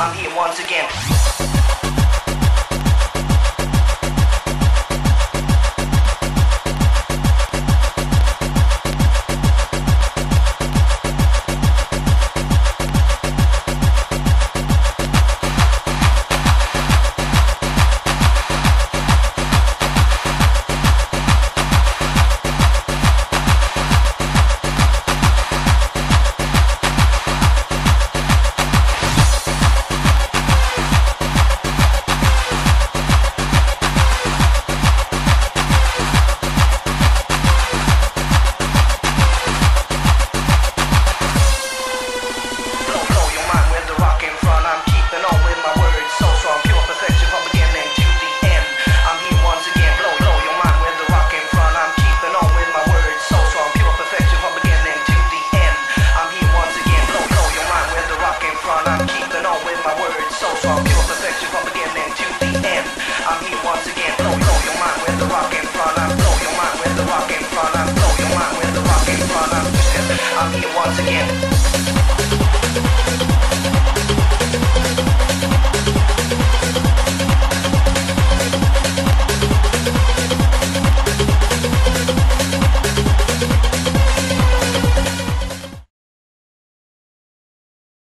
I'm here once again. Once again.